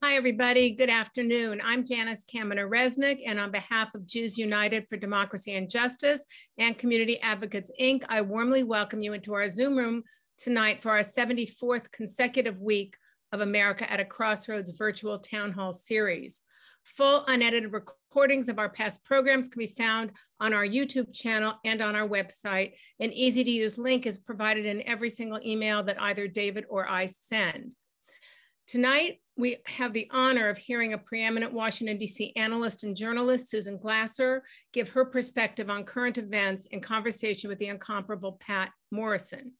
Hi, everybody. Good afternoon. I'm Janice Kamenir Reznik, and on behalf of Jews United for Democracy and Justice and Community Advocates, Inc., I warmly welcome you into our Zoom room tonight for our 74th consecutive week of America at a Crossroads virtual town hall series. Full unedited recordings of our past programs can be found on our YouTube channel and on our website. An easy to use link is provided in every single email that either David or I send. Tonight, we have the honor of hearing a preeminent Washington, D.C. analyst and journalist, Susan Glasser, give her perspective on current events in conversation with the incomparable Patt Morrison.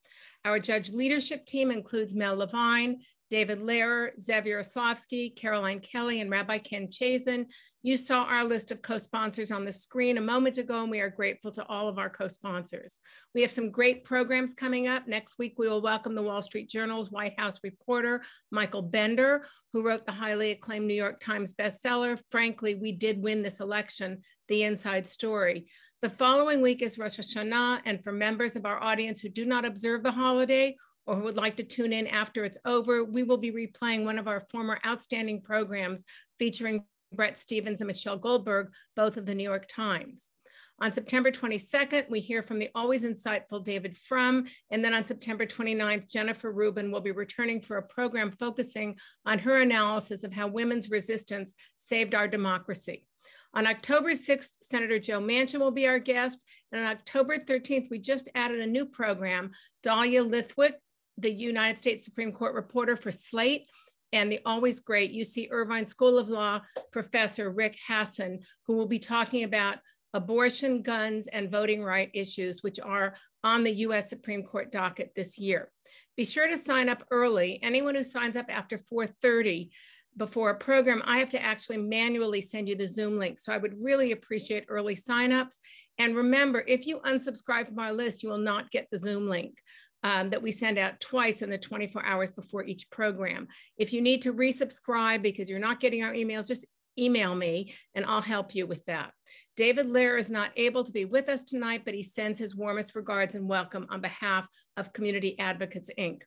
Our JUDJ leadership team includes Mel Levine, David Lehrer, Zev Yaroslavsky, Caroline Kelly, and Rabbi Ken Chasen. You saw our list of co-sponsors on the screen a moment ago, and we are grateful to all of our co-sponsors. We have some great programs coming up. Next week, we will welcome the Wall Street Journal's White House reporter, Michael Bender, who wrote the highly acclaimed New York Times bestseller, Frankly, We Did Win This Election, The Inside Story. The following week is Rosh Hashanah, and for members of our audience who do not observe the holiday or who would like to tune in after it's over, we will be replaying one of our former outstanding programs featuring Bret Stephens and Michelle Goldberg, both of the New York Times. On September 22nd, we hear from the always insightful David Frum. And then on September 29th, Jennifer Rubin will be returning for a program focusing on her analysis of how women's resistance saved our democracy. On October 6th, Senator Joe Manchin will be our guest. And on October 13th, we just added a new program. Dahlia Lithwick the United States Supreme Court reporter for Slate, and the always great UC Irvine School of Law professor Rick Hasen, who will be talking about abortion, guns, and voting right issues, which are on the US Supreme Court docket this year. Be sure to sign up early. Anyone who signs up after 4.30 before a program, I have to actually manually send you the Zoom link. So I would really appreciate early signups. And remember, if you unsubscribe from our list, you will not get the Zoom link um, that we send out twice in the 24 hours before each program. If you need to resubscribe because you're not getting our emails, just email me and I'll help you with that. David Lehrer is not able to be with us tonight, but he sends his warmest regards and welcome on behalf of Community Advocates, Inc.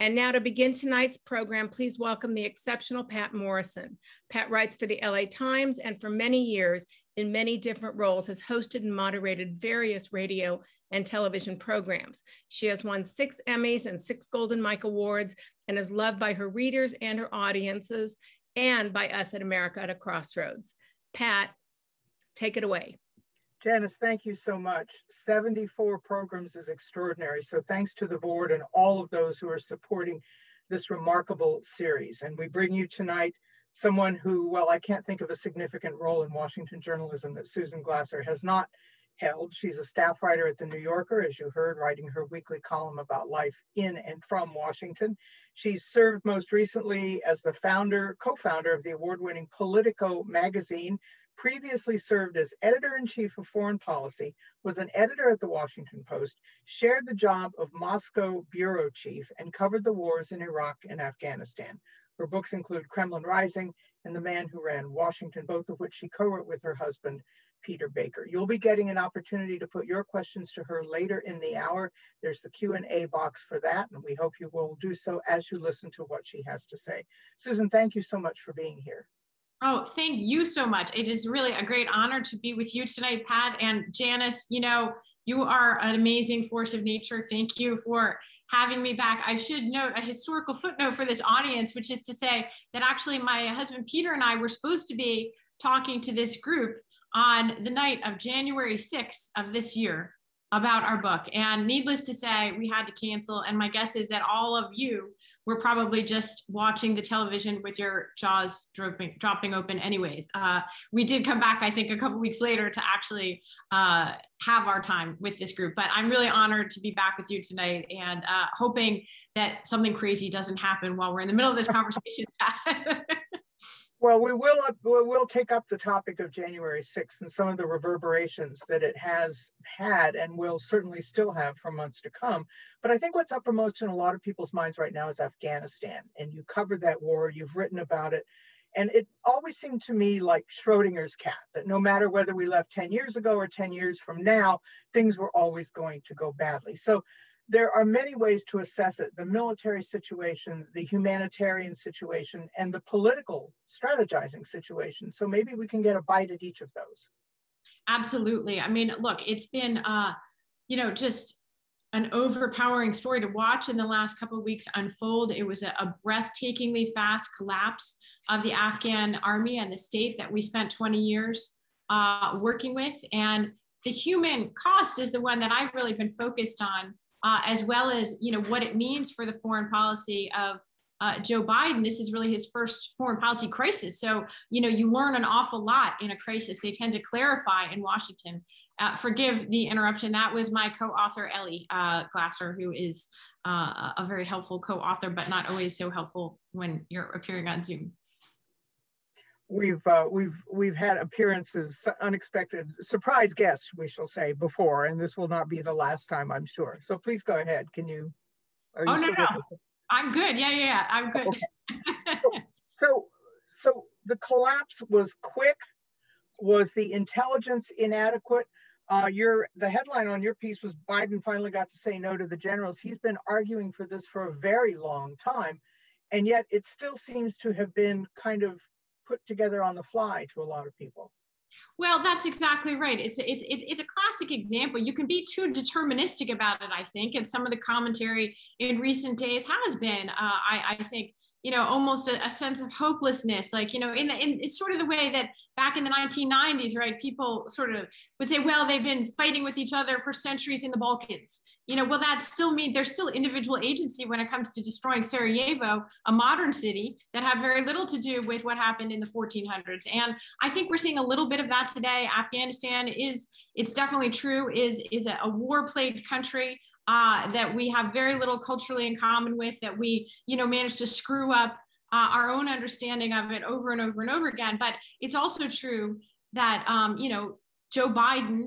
And now to begin tonight's program, please welcome the exceptional Patt Morrison. Patt writes for the LA Times and for many years in many different roles has hosted and moderated various radio and television programs. She has won six Emmys and six Golden Mike Awards and is loved by her readers and her audiences and by us at America at a Crossroads. Patt, take it away. Janice, thank you so much. 74 programs is extraordinary. So thanks to the board and all of those who are supporting this remarkable series. And we bring you tonight someone who, well, I can't think of a significant role in Washington journalism that Susan Glasser has not held. She's a staff writer at The New Yorker, as you heard, writing her weekly column about life in and from Washington. She's served most recently as the founder, co-founder of the award-winning Politico magazine, previously served as editor-in-chief of foreign policy, was an editor at the Washington Post, shared the job of Moscow bureau chief, and covered the wars in Iraq and Afghanistan. Her books include Kremlin Rising and The Man Who Ran Washington, both of which she co-wrote with her husband, Peter Baker. You'll be getting an opportunity to put your questions to her later in the hour. There's the Q&A box for that, and we hope you will do so as you listen to what she has to say. Susan, thank you so much for being here. Oh, thank you so much. It is really a great honor to be with you tonight, Patt and Janice. You know, you are an amazing force of nature. Thank you for having me back. I should note a historical footnote for this audience, which is to say that actually my husband Peter and I were supposed to be talking to this group on the night of January 6th of this year about our book. And needless to say, we had to cancel. And my guess is that all of you we're probably just watching the television with your jaws dropping, dropping open anyways. Uh, we did come back, I think, a couple weeks later to actually uh, have our time with this group. But I'm really honored to be back with you tonight and uh, hoping that something crazy doesn't happen while we're in the middle of this conversation. Well, we will we will take up the topic of January 6th and some of the reverberations that it has had and will certainly still have for months to come. But I think what's uppermost in a lot of people's minds right now is Afghanistan. And you covered that war, you've written about it. And it always seemed to me like Schrodinger's cat, that no matter whether we left 10 years ago or 10 years from now, things were always going to go badly. So there are many ways to assess it the military situation, the humanitarian situation, and the political strategizing situation. So maybe we can get a bite at each of those. Absolutely. I mean, look, it's been, uh, you know, just an overpowering story to watch in the last couple of weeks unfold. It was a, a, breathtakingly fast collapse of the Afghan army and the state that we spent 20 years uh, working with. And the human cost is the one that I've really been focused on uh, as well as you know what it means for the foreign policy of uh, Joe Biden. This is really his first foreign policy crisis. So you know you learn an awful lot in a crisis. They tend to clarify in Washington. Uh, forgive the interruption. That was my co-author Ellie uh, Glasser, who is uh, a very helpful co-author, but not always so helpful when you're appearing on Zoom we've uh, we've we've had appearances, unexpected surprise guests, we shall say, before, and this will not be the last time, I'm sure. So please go ahead. Can you? you oh no, no, I'm good. Yeah, yeah, yeah. I'm good. Okay. so, so the collapse was quick. Was the intelligence inadequate? Uh, your the headline on your piece was Biden finally got to say no to the generals. He's been arguing for this for a very long time, and yet it still seems to have been kind of put together on the fly to a lot of people. Well, that's exactly right. It's a, it's it's a classic example. You can be too deterministic about it, I think, and some of the commentary in recent days has been, uh, I, I think, you know, almost a, a, sense of hopelessness. Like, you know, in the in it's sort of the way that back in the 1990s, right? People sort of would say, well, they've been fighting with each other for centuries in the Balkans, you know, well, that still means there's still individual agency when it comes to destroying Sarajevo, a modern city that had very little to do with what happened in the 1400s. And I think we're seeing a little bit of that today. Afghanistan is, it's definitely true, is, is a, a war-plagued country uh, that we have very little culturally in common with, that we, you know, managed to screw up uh, our own understanding of it over and over and over again. But it's also true that, um, you know, Joe Biden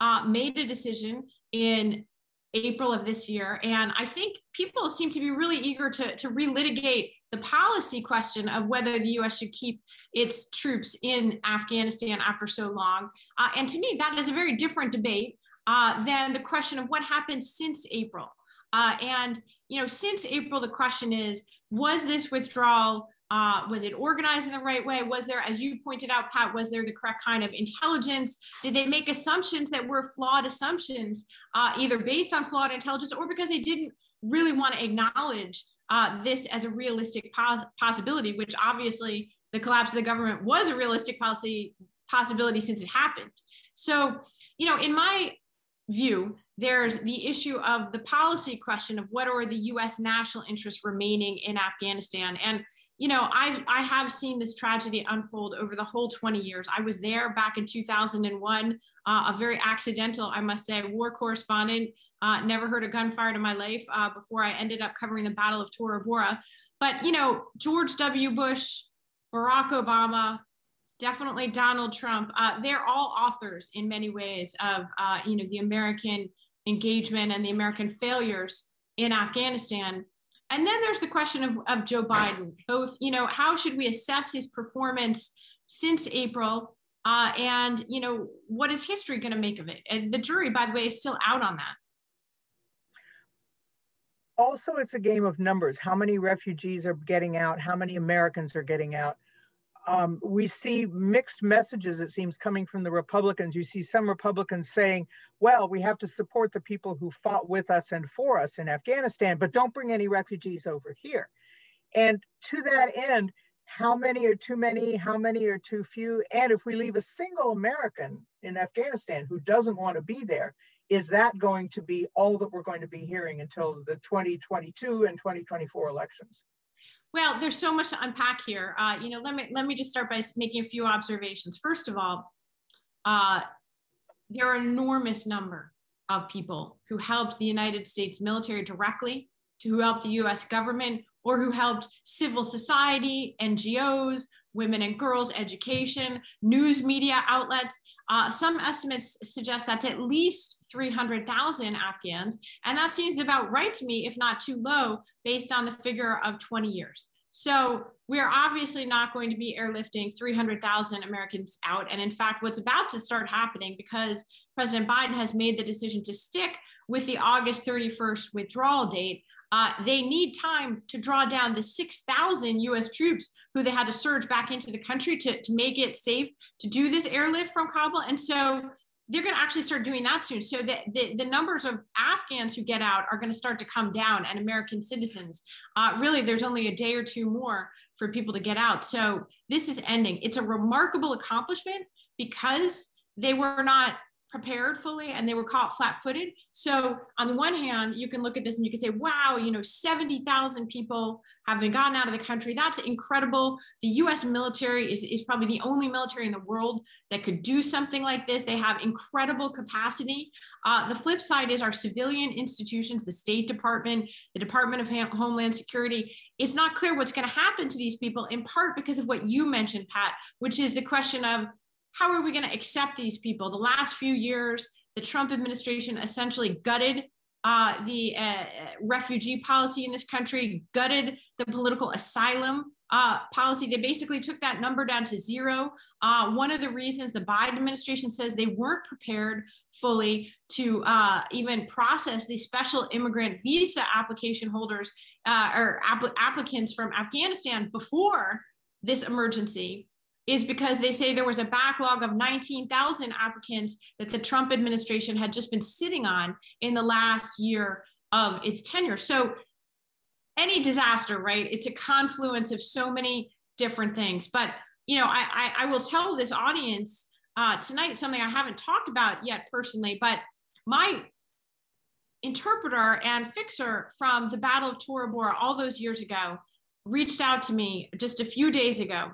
uh, made a decision in April of this year. And I think people seem to be really eager to, to relitigate the policy question of whether the US should keep its troops in Afghanistan after so long. Uh, and to me, that is a very different debate uh, than the question of what happened since April. Uh, and, you know, since April, the question is, was this withdrawal uh, was it organized in the right way? Was there, as you pointed out, Patt, was there the correct kind of intelligence? Did they make assumptions that were flawed assumptions, uh, either based on flawed intelligence or because they didn't really want to acknowledge uh, this as a realistic pos possibility, which obviously the collapse of the government was a realistic policy possibility since it happened. So, you know, in my view, there's the issue of the policy question of what are the US national interests remaining in Afghanistan. And you know, I I have seen this tragedy unfold over the whole 20 years. I was there back in 2001, uh, a very accidental, I must say, war correspondent. Uh, never heard a gun fired in my life uh, before I ended up covering the Battle of Tora Bora. But you know, George W. Bush, Barack Obama, definitely Donald Trump. Uh, they're all authors in many ways of uh, you know the American engagement and the American failures in Afghanistan. And then there's the question of, of Joe Biden, both, you know, how should we assess his performance since April? Uh, and, you know, what is history going to make of it? And the jury, by the way, is still out on that. Also, it's a game of numbers. How many refugees are getting out? How many Americans are getting out? Um, we see mixed messages, it seems, coming from the Republicans. You see some Republicans saying, well, we have to support the people who fought with us and for us in Afghanistan, but don't bring any refugees over here. And to that end, how many are too many? How many are too few? And if we leave a single American in Afghanistan who doesn't want to be there, is that going to be all that we're going to be hearing until the 2022 and 2024 elections? Well, there's so much to unpack here. Uh, you know, let me let me just start by making a few observations. First of all, uh, there are enormous number of people who helped the United States military directly, who helped the U.S. government, or who helped civil society, NGOs, women and girls education, news media outlets. Uh, some estimates suggest that's at least 300,000 Afghans. And that seems about right to me, if not too low, based on the figure of 20 years. So we're obviously not going to be airlifting 300,000 Americans out. And in fact, what's about to start happening because President Biden has made the decision to stick with the August 31st withdrawal date. Uh, they need time to draw down the 6,000 US troops who they had to surge back into the country to, to make it safe to do this airlift from Kabul. And so they're going to actually start doing that soon. So the, the, the, numbers of Afghans who get out are going to start to come down and American citizens. Uh, really, there's only a day or two more for people to get out. So this is ending. It's a remarkable accomplishment because they were not prepared fully and they were caught flat footed. So, on the one hand, you can look at this and you can say, wow, you know, 70,000 people have been gotten out of the country. That's incredible. The US military is, is probably the only military in the world that could do something like this. They have incredible capacity. Uh, the flip side is our civilian institutions, the State Department, the Department of Homeland Security. It's not clear what's going to happen to these people, in part because of what you mentioned, Patt, which is the question of how are we going to accept these people? The last few years, the Trump administration essentially gutted uh, the uh, refugee policy in this country, gutted the political asylum uh, policy. They basically took that number down to zero. Uh, one of the reasons the Biden administration says they weren't prepared fully to uh, even process the special immigrant visa application holders uh, or app- applicants from Afghanistan before this emergency is because they say there was a backlog of 19,000 applicants that the Trump administration had just been sitting on in the last year of its tenure. So any disaster, right? It's a confluence of so many different things. But you know, I, I, I will tell this audience uh, tonight something I haven't talked about yet personally, but my interpreter and fixer from the Battle of Tora Bora all those years ago reached out to me just a few days ago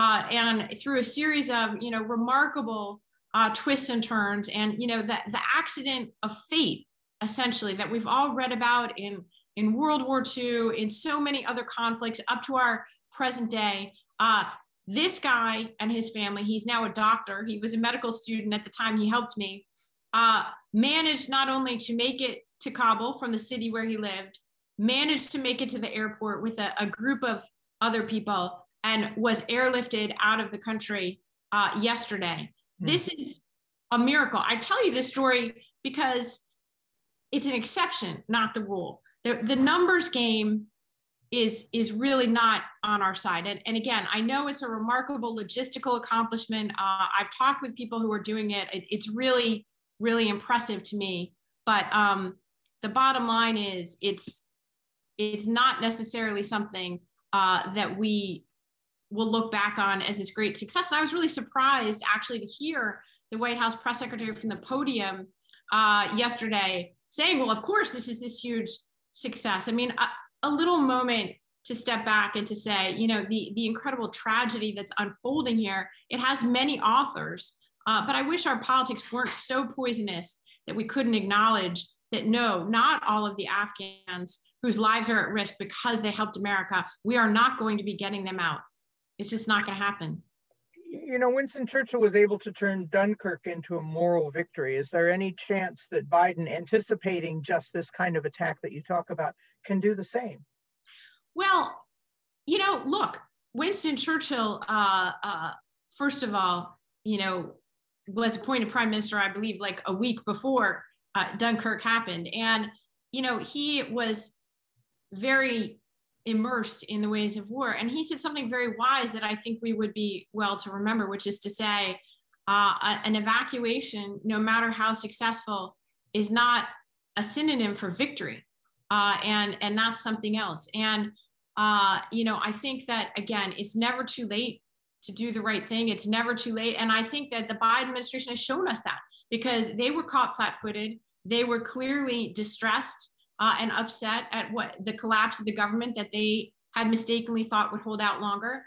uh, and through a series of you know remarkable uh, twists and turns and you know that the accident of fate essentially that we've all read about in in world war ii in so many other conflicts up to our present day. Uh, this guy and his family he's now a doctor. He was a medical student at the time he helped me uh, managed not only to make it to kabul from the city where he lived managed to make it to the airport with a, a group of other people and was airlifted out of the country uh, yesterday. Mm. This is a miracle. I tell you this story because it's an exception, not the rule. The, the numbers game is is really not on our side. And, and again, I know it's a remarkable logistical accomplishment. Uh, I've talked with people who are doing it. it. It's really, really impressive to me. But um, the bottom line is it's it's not necessarily something uh, that we will look back on as this great success. And I was really surprised actually to hear the White House press secretary from the podium uh, yesterday saying, well, of course, this is this huge success. I mean, a, a, little moment to step back and to say, you know, the, the incredible tragedy that's unfolding here, it has many authors, uh, but I wish our politics weren't so poisonous that we couldn't acknowledge that no, not all of the Afghans whose lives are at risk because they helped America, we are not going to be getting them out. It's just not going to happen. You know, Winston Churchill was able to turn Dunkirk into a moral victory. Is there any chance that Biden, anticipating just this kind of attack that you talk about, can do the same? Well, you know, look, Winston Churchill, uh, uh, first of all, you know, was appointed prime minister, I believe, like a week before uh, Dunkirk happened. And, you know, he was very immersed in the ways of war. And he said something very wise that I think we would be well to remember, which is to say, uh, an evacuation, no matter how successful, is not a synonym for victory. Uh, and, and that's something else. And, uh, you know, I think that, again, it's never too late to do the right thing. It's never too late. And I think that the Biden administration has shown us that because they were caught flat footed. They were clearly distressed uh, and upset at what the collapse of the government that they had mistakenly thought would hold out longer.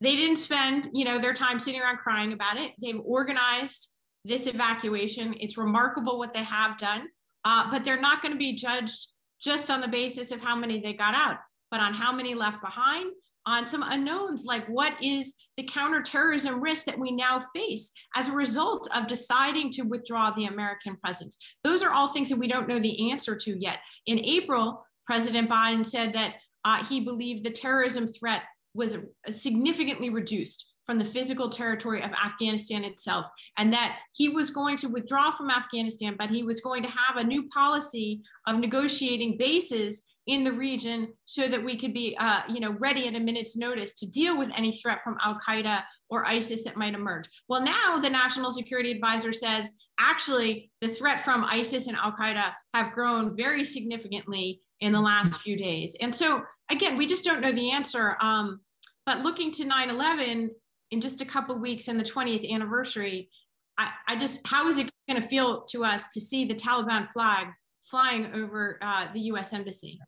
They didn't spend, you know, their time sitting around crying about it. They've organized this evacuation. It's remarkable what they have done, uh, but they're not going to be judged just on the basis of how many they got out, but on how many left behind, on some unknowns like what is the counterterrorism risk that we now face as a result of deciding to withdraw the American presence. Those are all things that we don't know the answer to yet. In April, President Biden said that uh, he believed the terrorism threat was significantly reduced from the physical territory of Afghanistan itself, and that he was going to withdraw from Afghanistan, but he was going to have a new policy of negotiating bases in the region so that we could be uh, you know ready at a minute's notice to deal with any threat from al-qaeda or isis that might emerge well now the national security advisor says actually the threat from isis and al-qaeda have grown very significantly in the last few days and so again we just don't know the answer um, but looking to 9-11 in just a couple weeks and the 20th anniversary I, I just how is it going to feel to us to see the taliban flag flying over uh, the U.S. Embassy.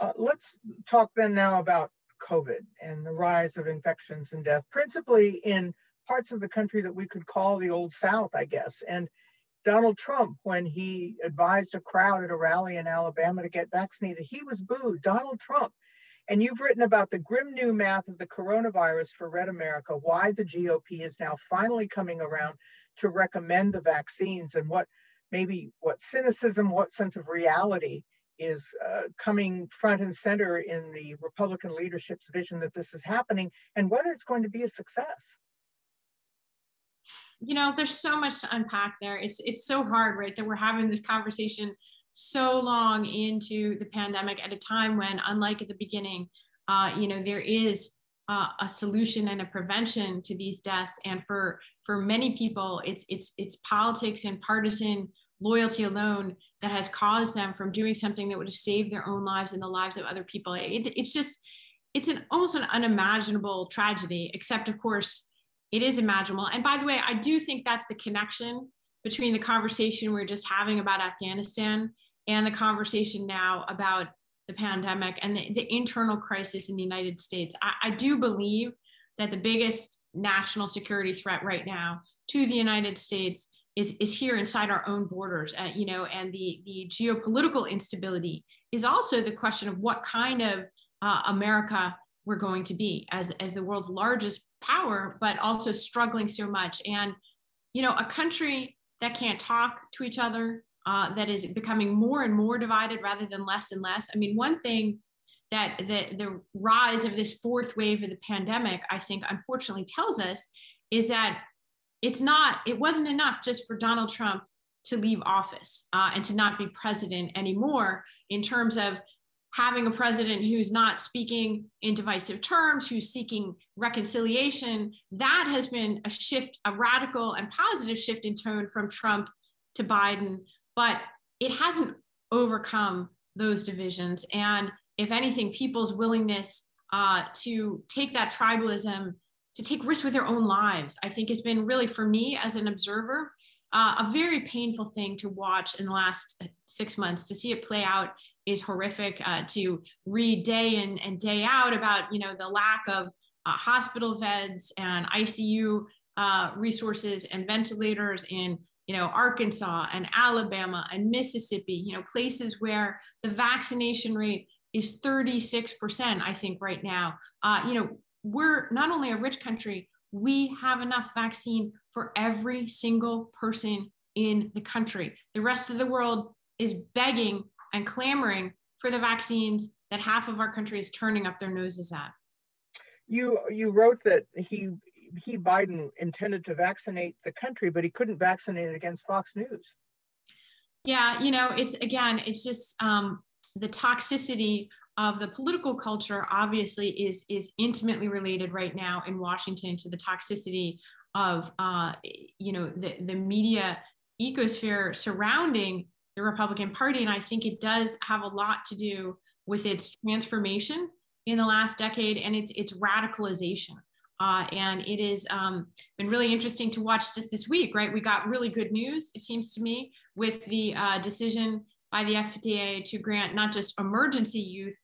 Uh, let's talk then now about COVID and the rise of infections and death, principally in parts of the country that we could call the Old South, I guess. And Donald Trump, when he advised a crowd at a rally in Alabama to get vaccinated, he was booed. Donald Trump. And you've written about the grim new math of the coronavirus for Red America, why the GOP is now finally coming around to recommend the vaccines and what maybe what cynicism, what sense of reality is uh, coming front and center in the Republican leadership's vision that this is happening and whether it's going to be a success. You know, there's so much to unpack there. It's it's so hard, right, that we're having this conversation so long into the pandemic at a time when, unlike at the beginning, uh, you know, there is uh, a solution and a prevention to these deaths. And for for many people, it's it's it's politics and partisan loyalty alone that has caused them from doing something that would have saved their own lives and the lives of other people. It, it's just, it's an almost an unimaginable tragedy, except of course it is imaginable. And by the way, I do think that's the connection between the conversation we're just having about Afghanistan and the conversation now about the pandemic and the, the internal crisis in the United States. I, I do believe that the biggest national security threat right now to the United States is, is here inside our own borders, uh, you know, and the, the geopolitical instability is also the question of what kind of uh, America we're going to be as, as the world's largest power, but also struggling so much. And, you know, a country that can't talk to each other, uh, that is becoming more and more divided rather than less and less. I mean, one thing that the, the rise of this fourth wave of the pandemic, I think, unfortunately tells us is that it's not, it wasn't enough just for Donald Trump to leave office uh, and to not be president anymore in terms of having a president who's not speaking in divisive terms, who's seeking reconciliation. That has been a shift, a radical and positive shift in tone from Trump to Biden, but it hasn't overcome those divisions. And if anything, people's willingness uh, to take that tribalism to take risks with their own lives. I think it's been really, for me as an observer, uh, a very painful thing to watch in the last uh, six months. To see it play out is horrific. Uh, to read day in and day out about, you know, the lack of uh, hospital beds and ICU uh, resources and ventilators in you know, Arkansas and Alabama and Mississippi, you know, places where the vaccination rate is 36%, I think right now. Uh, you know, we're not only a rich country, we have enough vaccine for every single person in the country. The rest of the world is begging and clamoring for the vaccines that half of our country is turning up their noses at. You you wrote that he he Biden intended to vaccinate the country, but he couldn't vaccinate it against Fox News. Yeah, you know, it's again, it's just um, the toxicity of the political culture obviously is is intimately related right now in Washington to the toxicity of uh, you know the, the media ecosphere surrounding the Republican Party. And I think it does have a lot to do with its transformation in the last decade and its its radicalization. Uh, and it has um, been really interesting to watch just this week, right? We got really good news, it seems to me, with the uh, decision by the FDA to grant not just emergency youth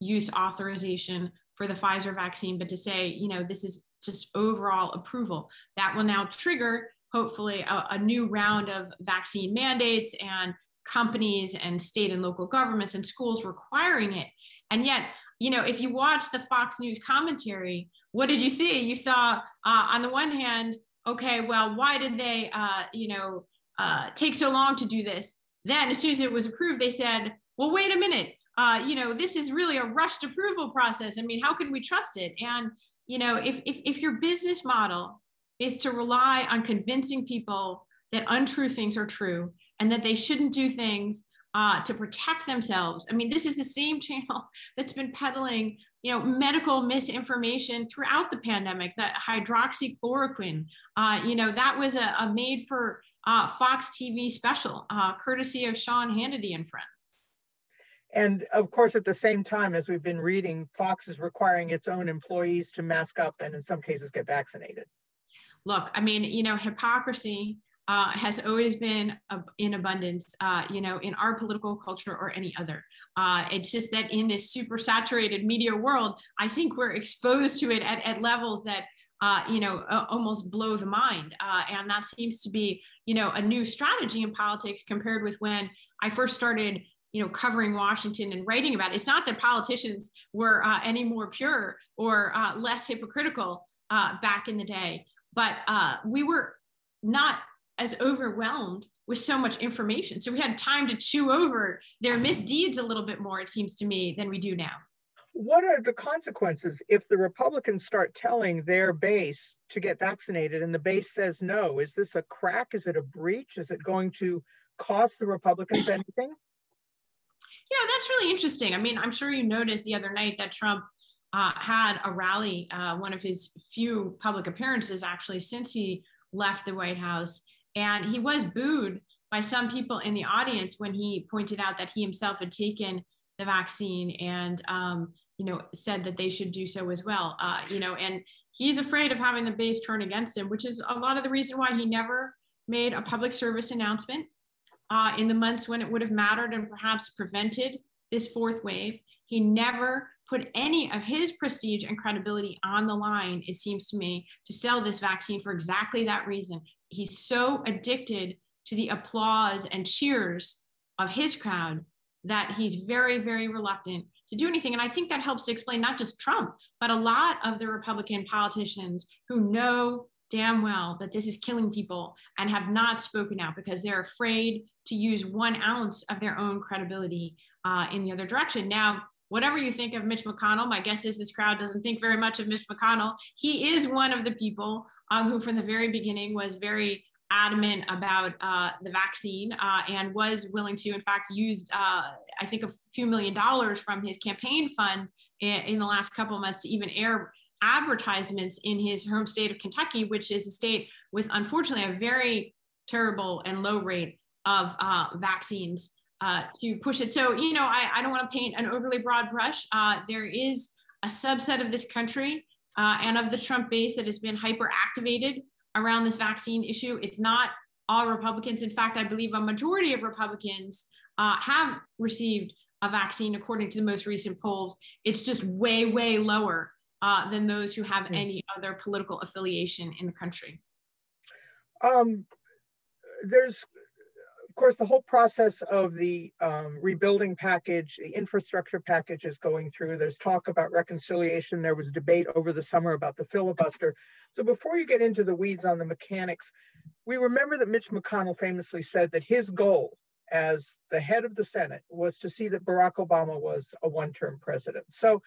use authorization for the Pfizer vaccine, but to say, you know, this is just overall approval. That will now trigger, hopefully, a, a new round of vaccine mandates and companies and state and local governments and schools requiring it. And yet, you know, if you watch the Fox News commentary, what did you see? You saw, uh, on the one hand, okay, well, why did they, uh, you know, uh, take so long to do this? Then, as soon as it was approved, they said, well, wait a minute uh, you know, this is really a rushed approval process. I mean, how can we trust it? And you know, if, if, if your business model is to rely on convincing people that untrue things are true and that they shouldn't do things uh, to protect themselves. I mean, this is the same channel that's been peddling, you know, medical misinformation throughout the pandemic. That hydroxychloroquine, uh, you know, that was a, a made for uh, Fox TV special, uh, courtesy of Sean Hannity and friends. And of course, at the same time, as we've been reading, Fox is requiring its own employees to mask up and in some cases get vaccinated. Look, I mean, you know, hypocrisy uh, has always been in abundance, uh, you know, in our political culture or any other. Uh, it's just that in this super saturated media world, I think we're exposed to it at, at levels that, uh, you know, almost blow the mind. Uh, and that seems to be, you know, a new strategy in politics compared with when I first started you know, covering Washington and writing about it. It's not that politicians were uh, any more pure or uh, less hypocritical uh, back in the day, but uh, we were not as overwhelmed with so much information. So we had time to chew over their misdeeds a little bit more, it seems to me, than we do now. What are the consequences if the Republicans start telling their base to get vaccinated and the base says no? Is this a crack? Is it a breach? Is it going to cost the Republicans anything? Yeah, that's really interesting. I mean, I'm sure you noticed the other night that Trump uh, had a rally, uh, one of his few public appearances actually since he left the White House. And he was booed by some people in the audience when he pointed out that he himself had taken the vaccine and, um, you know, said that they should do so as well. Uh, you know, and he's afraid of having the base turn against him, which is a lot of the reason why he never made a public service announcement uh, in the months when it would have mattered and perhaps prevented this fourth wave. He never put any of his prestige and credibility on the line, it seems to me, to sell this vaccine for exactly that reason. He's so addicted to the applause and cheers of his crowd that he's very, very reluctant to do anything. And I think that helps to explain not just Trump, but a lot of the Republican politicians who know damn well that this is killing people and have not spoken out because they're afraid to use one ounce of their own credibility uh, in the other direction. Now, whatever you think of Mitch McConnell, my guess is this crowd doesn't think very much of Mitch McConnell. He is one of the people um, who, from the very beginning, was very adamant about uh, the vaccine uh, and was willing to, in fact, used uh, I think a few million dollars from his campaign fund in, in the last couple months to even air advertisements in his home state of Kentucky, which is a state with unfortunately a very terrible and low rate of uh, vaccines uh, to push it. So, you know, I, I don't want to paint an overly broad brush. Uh, there is a subset of this country and of the Trump base that has been hyper activated around this vaccine issue. It's not all Republicans. In fact, I believe a majority of Republicans uh, have received a vaccine according to the most recent polls. It's just way, way lower uh, than those who have hmm. any other political affiliation in the country. Um, there's of course, the whole process of the um, rebuilding package, the infrastructure package is going through. There's talk about reconciliation. There was debate over the summer about the filibuster. So before you get into the weeds on the mechanics, we remember that Mitch McConnell famously said that his goal as the head of the Senate was to see that Barack Obama was a one-term president. So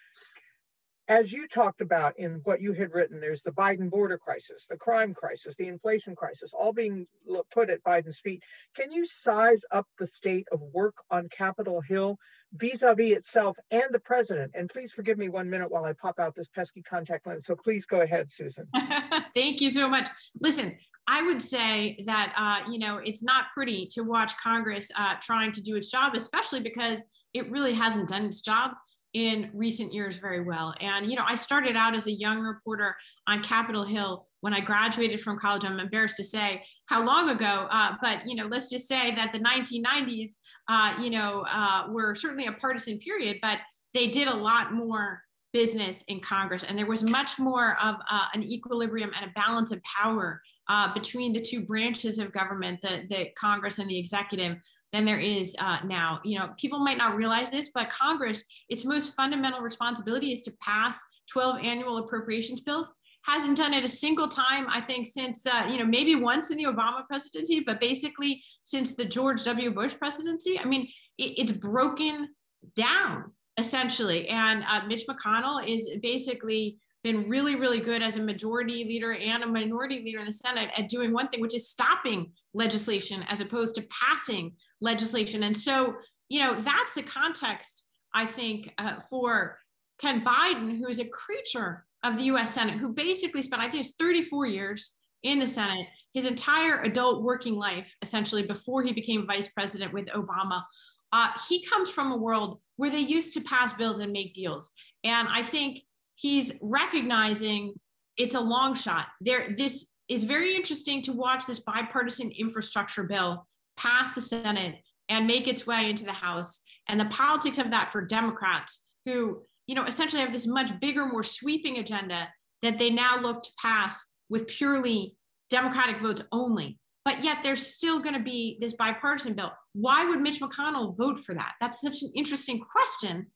as you talked about in what you had written, there's the Biden border crisis, the crime crisis, the inflation crisis, all being put at Biden's feet. Can you size up the state of work on Capitol Hill vis-a-vis itself and the president? And please forgive me one minute while I pop out this pesky contact lens. So please go ahead, Susan. Thank you so much. Listen, I would say that uh, you know it's not pretty to watch Congress uh, trying to do its job, especially because it really hasn't done its job in recent years very well. And, you know, I started out as a young reporter on Capitol Hill when I graduated from college. I'm embarrassed to say how long ago, uh, but, you know, let's just say that the 1990s, uh, you know, uh, were certainly a partisan period, but they did a lot more business in Congress. And there was much more of uh, an equilibrium and a balance of power uh, between the two branches of government, the, the Congress and the executive than there is uh, now. You know, people might not realize this, but Congress, its most fundamental responsibility is to pass 12 annual appropriations bills. Hasn't done it a single time, I think, since, uh, you know, maybe once in the Obama presidency, but basically since the George W. Bush presidency. I mean, it, it's broken down essentially. And uh, Mitch McConnell is basically been really, really good as a majority leader and a minority leader in the Senate at doing one thing, which is stopping legislation as opposed to passing legislation. And so, you know, that's the context, I think, uh, for Ken Biden, who is a creature of the US Senate, who basically spent, I think it's 34 years in the Senate, his entire adult working life, essentially, before he became vice president with Obama. Uh, he comes from a world where they used to pass bills and make deals. And I think he's recognizing it's a long shot. There, this is very interesting to watch this bipartisan infrastructure bill pass the Senate and make its way into the House. And the politics of that for Democrats who, you know, essentially have this much bigger, more sweeping agenda that they now look to pass with purely Democratic votes only. But yet there's still going to be this bipartisan bill. Why would Mitch McConnell vote for that? That's such an interesting question.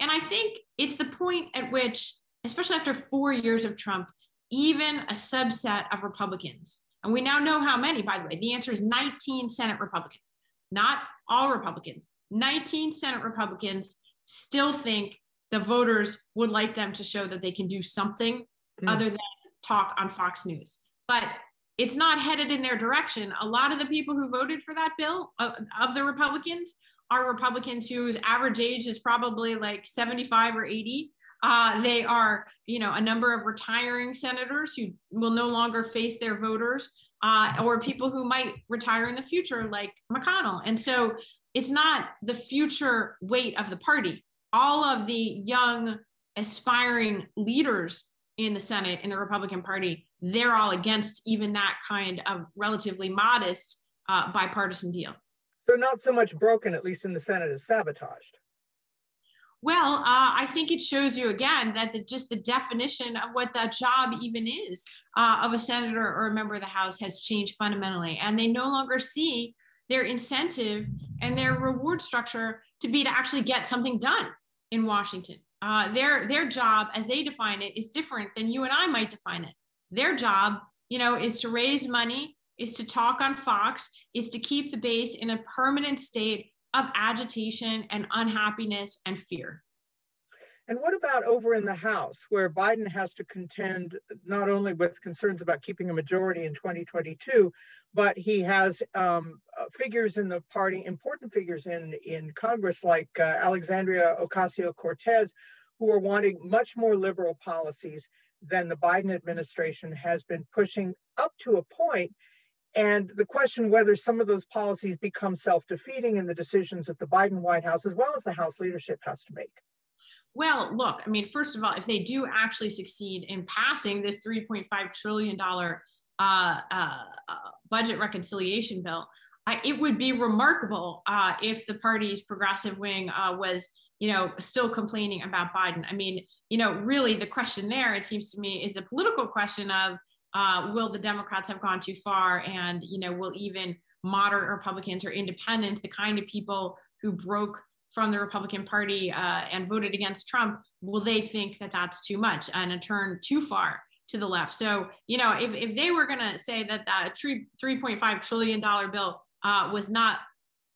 And I think it's the point at which especially after four years of Trump, even a subset of Republicans, and we now know how many, by the way, the answer is 19 Senate Republicans, not all Republicans, 19 Senate Republicans still think the voters would like them to show that they can do something mm. other than talk on Fox News. But it's not headed in their direction. A lot of the people who voted for that bill uh, of the Republicans are Republicans whose average age is probably like 75 or 80 uh, they are, you know, a number of retiring senators who will no longer face their voters, uh, or people who might retire in the future, like McConnell. And so it's not the future weight of the party. All of the young, aspiring leaders in the Senate in the Republican Party, they're all against even that kind of relatively modest uh, bipartisan deal. So not so much broken, at least in the Senate, as sabotaged. Well, uh, I think it shows you again that the, just the definition of what that job even is uh, of a senator or a member of the House has changed fundamentally. And they no longer see their incentive and their reward structure to be to actually get something done in Washington. Uh, their, their job, as they define it, is different than you and I might define it. Their job, you know, is to raise money, is to talk on Fox, is to keep the base in a permanent state of agitation and unhappiness and fear. And what about over in the House, where Biden has to contend not only with concerns about keeping a majority in 2022, but he has um, uh, figures in the party, important figures in, in Congress like uh, Alexandria Ocasio Cortez, who are wanting much more liberal policies than the Biden administration has been pushing up to a point and the question whether some of those policies become self-defeating in the decisions that the Biden White House, as well as the House leadership, has to make. Well, look, I mean, first of all, if they do actually succeed in passing this $3.5 trillion uh, uh, uh, budget reconciliation bill, I, it would be remarkable uh, if the party's progressive wing uh, was, you know, still complaining about Biden. I mean, you know, really the question there, it seems to me, is a political question of uh, will the Democrats have gone too far? And, you know, will even moderate Republicans or independents, the kind of people who broke from the Republican Party uh, and voted against Trump, will they think that that's too much and a turn too far to the left? So, you know, if, if they were going to say that that $3.5 trillion bill uh, was not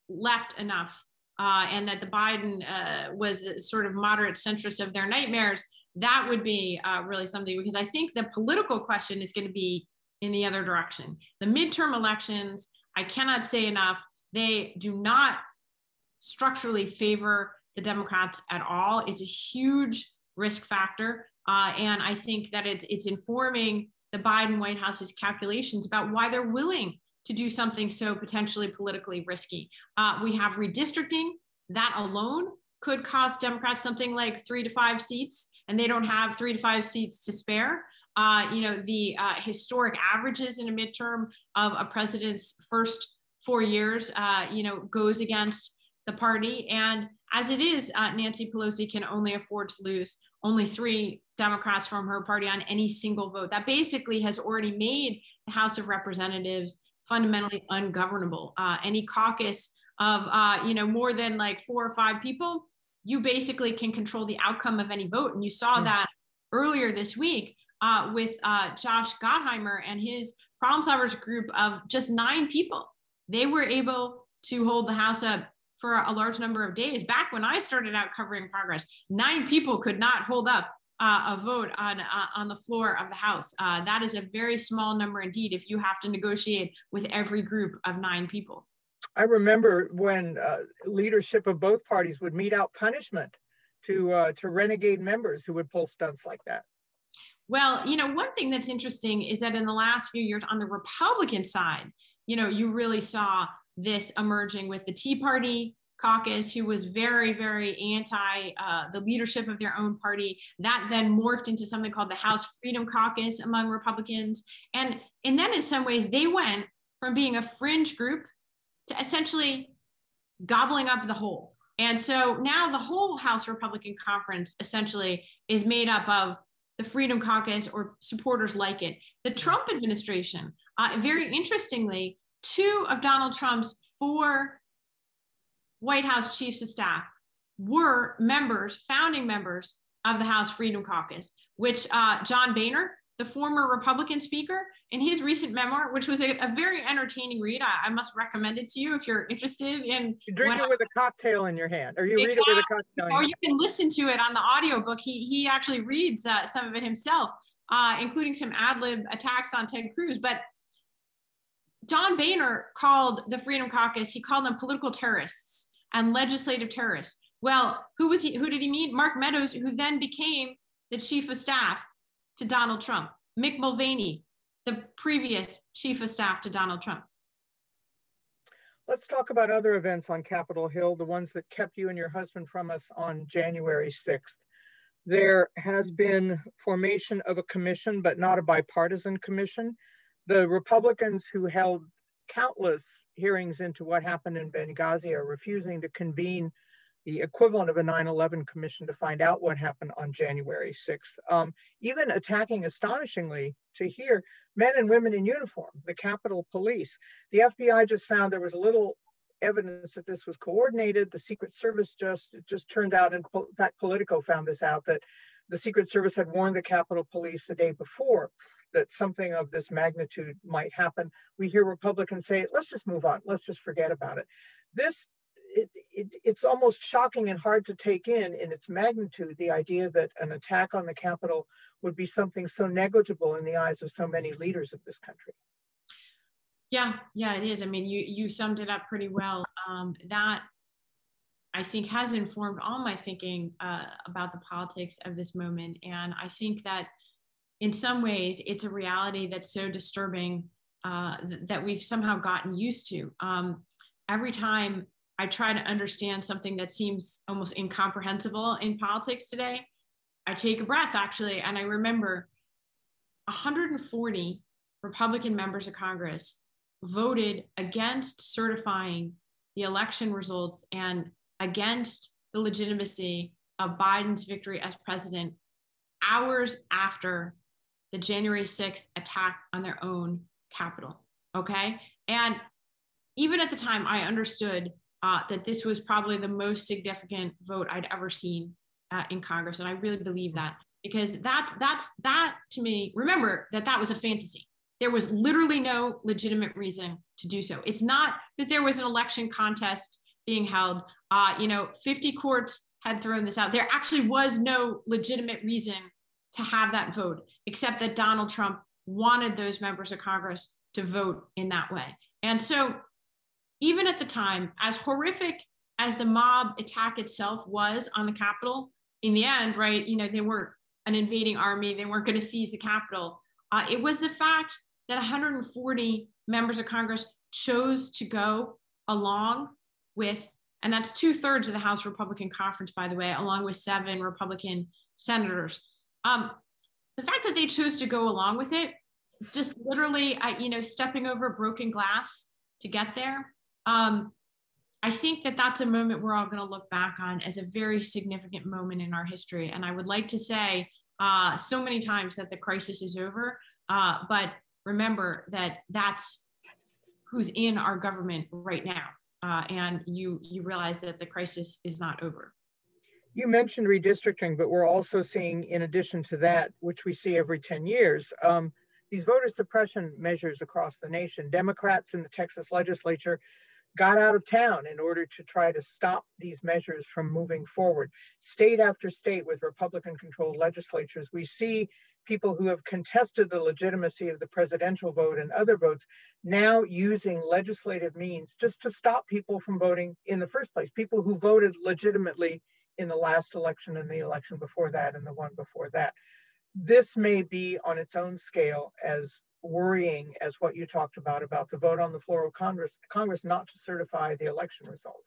left enough uh, and that the Biden uh, was sort of moderate centrist of their nightmares, that would be uh, really something because I think the political question is going to be in the other direction. The midterm elections, I cannot say enough, they do not structurally favor the Democrats at all. It's a huge risk factor. Uh, and I think that it's, it's informing the Biden White House's calculations about why they're willing to do something so potentially politically risky. Uh, we have redistricting, that alone could cost Democrats something like three to five seats and they don't have three to five seats to spare. Uh, you know, the uh, historic averages in a midterm of a president's first four years, uh, you know, goes against the party. And as it is, uh, Nancy Pelosi can only afford to lose only three Democrats from her party on any single vote. That basically has already made the House of Representatives fundamentally ungovernable. Uh, any caucus of, uh, you know, more than like four or five people you basically can control the outcome of any vote. And you saw mm. that earlier this week uh, with uh, Josh Gottheimer and his problem solvers group of just nine people. They were able to hold the House up for a large number of days. Back when I started out covering progress, nine people could not hold up uh, a vote on uh, on the floor of the House. Uh, that is a very small number indeed. If you have to negotiate with every group of nine people. I remember when uh, leadership of both parties would mete out punishment to uh, to renegade members who would pull stunts like that. Well, you know, one thing that's interesting is that in the last few years on the Republican side, you know, you really saw this emerging with the Tea Party caucus, who was very, very anti uh, the leadership of their own party. That then morphed into something called the House Freedom Caucus among Republicans. And, and then in some ways, they went from being a fringe group to essentially gobbling up the whole. And so now the whole House Republican Conference essentially is made up of the Freedom Caucus or supporters like it. The Trump administration, uh, very interestingly, two of Donald Trump's four White House chiefs of staff were members, founding members of the House Freedom Caucus, which uh, John Boehner, the former Republican speaker, in his recent memoir, which was a, a very entertaining read, I, I, must recommend it to you if you're interested in. You drink it with a cocktail in your hand, or you exactly, read it with a cocktail. Or you can listen to it on the audiobook. He he actually reads uh, some of it himself, uh, including some ad lib attacks on Ted Cruz, but. John Boehner called the Freedom Caucus, he called them political terrorists and legislative terrorists. Well, who was he? Who did he meet? Mark Meadows, who then became the chief of staff to Donald Trump. Mick Mulvaney, the previous chief of staff to Donald Trump. Let's talk about other events on Capitol Hill, the ones that kept you and your husband from us on January 6th. There has been formation of a commission, but not a bipartisan commission. The Republicans who held countless hearings into what happened in Benghazi are refusing to convene the equivalent of a 9-11 commission to find out what happened on January 6th. Um, even attacking astonishingly to hear men and women in uniform, the Capitol Police. The FBI just found there was a little evidence that this was coordinated. The Secret Service just just turned out, and in fact, Politico found this out that the Secret Service had warned the Capitol Police the day before that something of this magnitude might happen. We hear Republicans say, let's just move on, let's just forget about it. This, it, it, it's almost shocking and hard to take in in its magnitude, the idea that an attack on the Capitol would be something so negligible in the eyes of so many leaders of this country. Yeah, yeah, it is. I mean, you you summed it up pretty well. Um, that I think has informed all my thinking uh, about the politics of this moment. And I think that in some ways, it's a reality that's so disturbing uh, th- that we've somehow gotten used to. Um, every time I try to understand something that seems almost incomprehensible in politics today, I take a breath actually, and I remember 140 Republican members of Congress voted against certifying the election results and against the legitimacy of Biden's victory as president hours after the January 6th attack on their own Capitol. Okay. And even at the time, I understood uh, that this was probably the most significant vote I'd ever seen uh, in Congress. And I really believe that because that, that's that to me, remember that that was a fantasy. There was literally no legitimate reason to do so. It's not that there was an election contest being held. Uh, you know, 50 courts had thrown this out. There actually was no legitimate reason to have that vote, except that Donald Trump wanted those members of Congress to vote in that way. And so, even at the time, as horrific as the mob attack itself was on the Capitol, in the end, right, you know, they weren't an invading army, they weren't going to seize the Capitol. Uh, it was the fact that 140 members of Congress chose to go along with, and that's two thirds of the House Republican Conference, by the way, along with seven Republican senators. Um, the fact that they chose to go along with it, just literally, uh, you know, stepping over broken glass to get there. Um, I think that that's a moment we're all going to look back on as a very significant moment in our history. And I would like to say uh, so many times that the crisis is over, uh, but remember that that's who's in our government right now uh, and you you realize that the crisis is not over. You mentioned redistricting, but we're also seeing, in addition to that, which we see every 10 years, um, these voter suppression measures across the nation. Democrats in the Texas legislature got out of town in order to try to stop these measures from moving forward. State after state with Republican controlled legislatures, we see people who have contested the legitimacy of the presidential vote and other votes now using legislative means just to stop people from voting in the first place. People who voted legitimately in the last election and the election before that and the one before that. This may be on its own scale as worrying as what you talked about, about the vote on the floor of Congress, Congress not to certify the election results.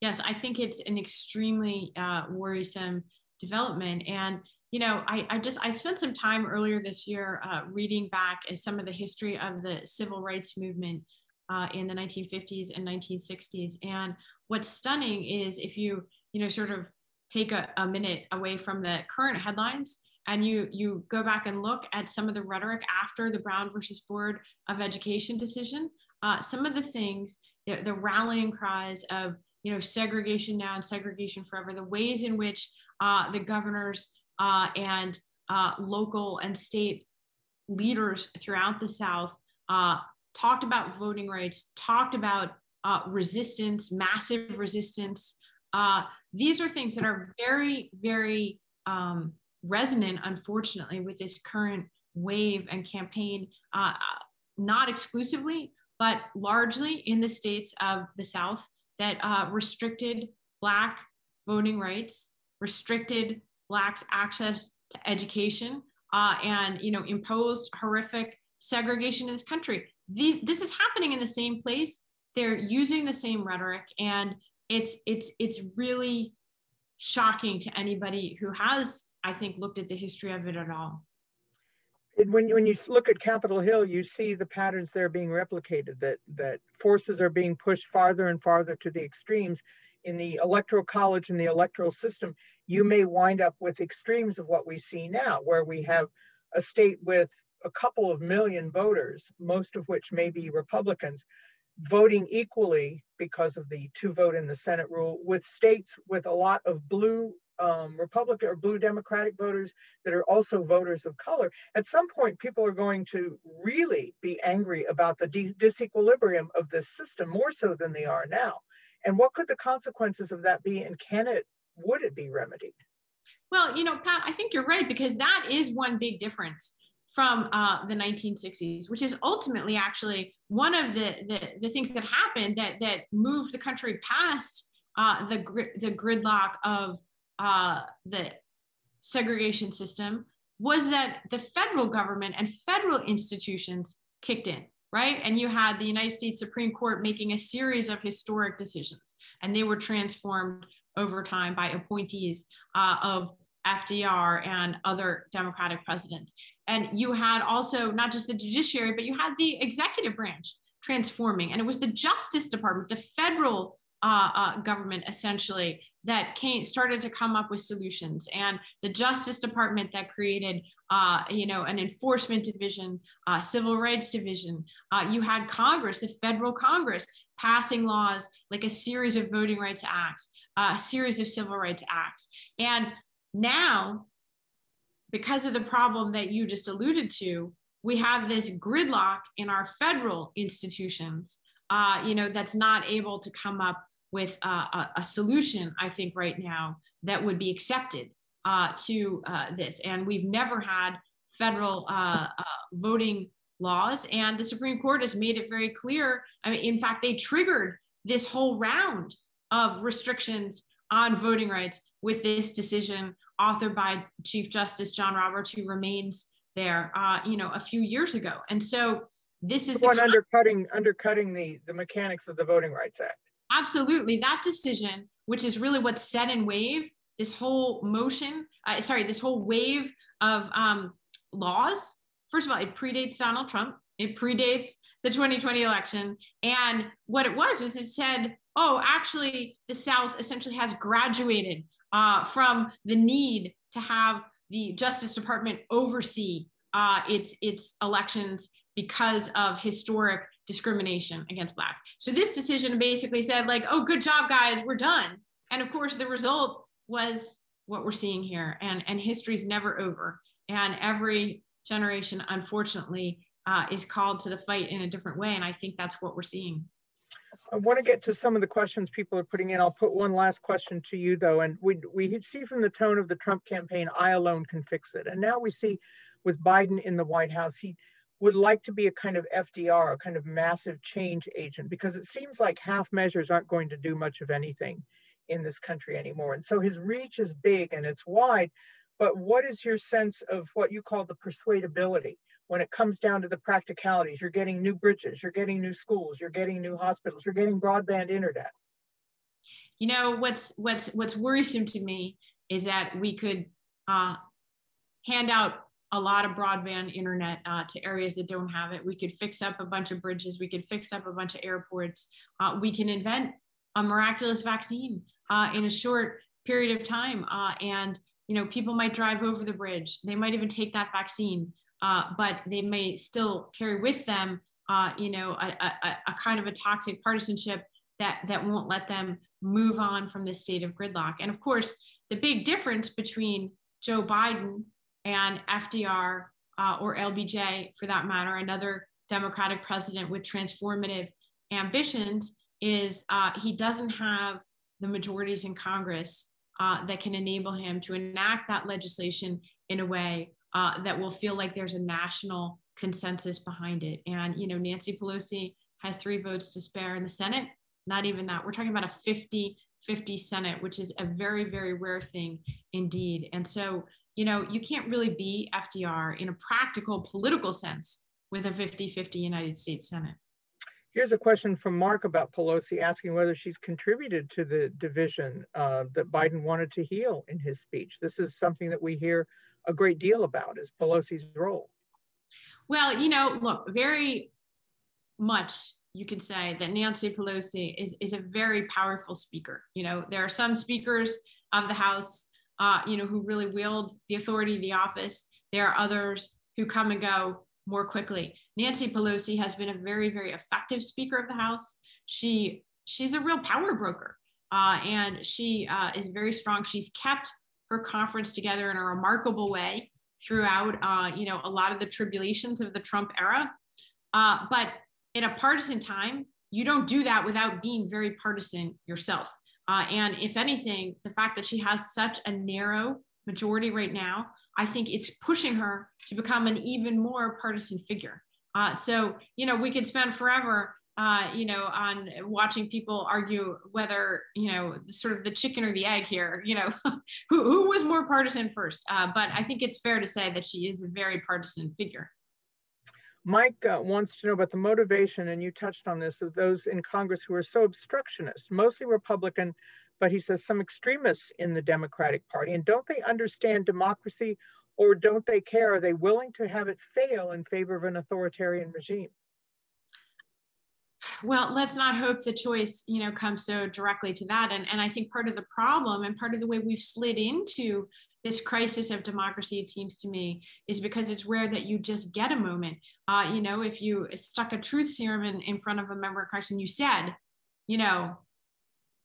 Yes, I think it's an extremely uh, worrisome development. And, you know, I, I, just, I spent some time earlier this year uh, reading back some of the history of the civil rights movement uh, in the 1950s and 1960s. And what's stunning is if you, you know, sort of take a, a minute away from the current headlines and you you go back and look at some of the rhetoric after the Brown versus Board of Education decision, uh, some of the things, the, the, rallying cries of you know segregation now and segregation forever, the ways in which uh, the governors uh, and uh, local and state leaders throughout the South uh, talked about voting rights, talked about uh, resistance, massive resistance. these are things that are very, very um, resonant, unfortunately, with this current wave and campaign, uh, not exclusively, but largely in the states of the South that uh, restricted Black voting rights, restricted Blacks' access to education, uh, and you know imposed horrific segregation in this country. These, this is happening in the same place. They're using the same rhetoric, and it's it's it's really shocking to anybody who has I think, looked at the history of it at all. when, when you look at Capitol Hill, you see the patterns there being replicated, that, that forces are being pushed farther and farther to the extremes. In the electoral college and the electoral system, you may wind up with extremes of what we see now, where we have a state with a couple of million voters, most of which may be Republicans, voting equally because of the two vote in the Senate rule, with states with a lot of blue um, Republican or blue Democratic voters that are also voters of color, at some point people are going to really be angry about the disequilibrium of this system more so than they are now. And what could the consequences of that be? And can it, would it be remedied? Well, you know, Patt, I think you're right because that is one big difference from uh, the 1960s, which is ultimately actually one of the, the, the things that happened that, that moved the country past uh, the, the gridlock of uh, the segregation system was that the federal government and federal institutions kicked in, right? And you had the United States Supreme Court making a series of historic decisions, and they were transformed over time by appointees uh, of FDR and other Democratic presidents. And you had also not just the judiciary, but you had the executive branch transforming. And it was the Justice Department, the federal uh, uh, government essentially that came started to come up with solutions. And the justice department that created uh, you know an enforcement division uh, civil rights division uh, you had congress the federal congress passing laws like a series of voting rights acts a series of civil rights acts. And now because of the problem that you just alluded to we have this gridlock in our federal institutions uh, you know that's not able to come up with uh, a, a, solution, I think, right now that would be accepted uh, to uh, this. And we've never had federal uh, uh, voting laws, and the Supreme Court has made it very clear. I mean, in fact, they triggered this whole round of restrictions on voting rights with this decision authored by Chief Justice John Roberts, who remains there, uh, you know, a few years ago. And so this is the one undercutting undercutting the the mechanics of the Voting Rights Act. Absolutely. That decision, which is really what set in wave this whole motion, uh, sorry, this whole wave of um, laws. First of all, it predates Donald Trump, it predates the 2020 election. And what it was was it said, oh, actually, the South essentially has graduated uh, from the need to have the Justice Department oversee uh, its its elections because of historic discrimination against blacks. So this decision basically said like, oh, good job, guys, we're done. And of course, the result was what we're seeing here. And, and history's never over. And every generation, unfortunately, uh, is called to the fight in a different way. And I think that's what we're seeing. I want to get to some of the questions people are putting in. I'll put one last question to you though. And we, we see from the tone of the Trump campaign, I alone can fix it. And now we see with Biden in the White House, he would like to be a kind of FDR, a kind of massive change agent, because it seems like half measures aren't going to do much of anything in this country anymore. And so his reach is big and it's wide. But what is your sense of what you call the persuadability? when it comes down to the practicalities, you're getting new bridges, you're getting new schools, you're getting new hospitals, you're getting broadband internet. You know what's what's what's worrisome to me is that we could uh, hand out a lot of broadband internet uh, to areas that don't have it. We could fix up a bunch of bridges. We could fix up a bunch of airports. Uh, we can invent a miraculous vaccine uh, in a short period of time, uh, and you know people might drive over the bridge. They might even take that vaccine uh, but they may still carry with them, uh, you know, a, a, a, kind of a toxic partisanship that, that won't let them move on from this state of gridlock. And of course, the big difference between Joe Biden and FDR uh, or LBJ, for that matter, another Democratic president with transformative ambitions, is uh, he doesn't have the majorities in Congress uh, that can enable him to enact that legislation in a way uh, that will feel like there's a national consensus behind it. And, you know, Nancy Pelosi has three votes to spare in the Senate. Not even that. We're talking about a 50 50 Senate, which is a very, very rare thing indeed. And so, you know, you can't really be FDR in a practical political sense with a 50 50 United States Senate. Here's a question from Mark about Pelosi asking whether she's contributed to the division uh, that Biden wanted to heal in his speech. This is something that we hear a great deal about is Pelosi's role. Well, you know, look, very much you can say that Nancy Pelosi is, is a very powerful speaker. You know, there are some speakers of the House, uh, you know, who really wield the authority of the office. There are others who come and go more quickly. Nancy Pelosi has been a very, very effective Speaker of the House. She she's a real power broker, uh, and she uh, is very strong. She's kept her conference together in a remarkable way throughout, uh, you know, a lot of the tribulations of the Trump era. Uh, but in a partisan time, you don't do that without being very partisan yourself. Uh, and if anything, the fact that she has such a narrow majority right now, I think it's pushing her to become an even more partisan figure. Uh, so, you know, we could spend forever uh, you know, on watching people argue whether, you know, sort of the chicken or the egg here, you know, who, who was more partisan first. Uh, but I think it's fair to say that she is a very partisan figure. Mike uh, wants to know about the motivation, and you touched on this, of those in Congress who are so obstructionist, mostly Republican, but he says some extremists in the Democratic Party. And don't they understand democracy or don't they care? Are they willing to have it fail in favor of an authoritarian regime? well let's not hope the choice you know comes so directly to that and, and i think part of the problem and part of the way we've slid into this crisis of democracy it seems to me is because it's rare that you just get a moment. Uh, you know if you stuck a truth serum in, in front of a member of congress and you said you know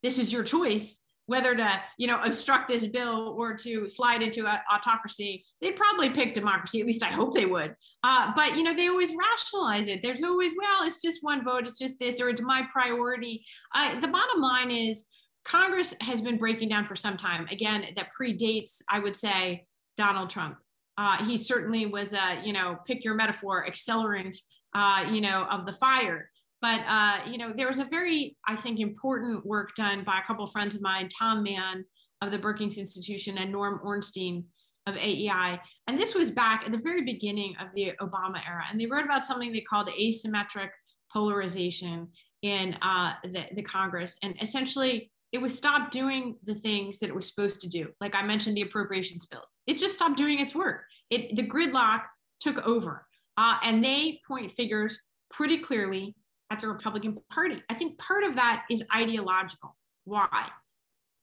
this is your choice whether to you know obstruct this bill or to slide into a, autocracy they'd probably pick democracy at least i hope they would. Uh, but you know they always rationalize it. There's always well it's just one vote it's just this or it's my priority. Uh, the bottom line is congress has been breaking down for some time again that predates i would say donald trump uh, he certainly was a you know pick your metaphor accelerant uh, you know of the fire but uh, you know, there was a very, I think, important work done by a couple of friends of mine, Tom Mann of the Brookings Institution and Norm Ornstein of AEI. And this was back at the very beginning of the Obama era. And they wrote about something they called asymmetric polarization in uh, the, the Congress. And essentially, it was stopped doing the things that it was supposed to do. Like I mentioned, the appropriations bills. It just stopped doing its work. It the gridlock took over, uh, and they point figures pretty clearly at the Republican Party. I think part of that is ideological. Why?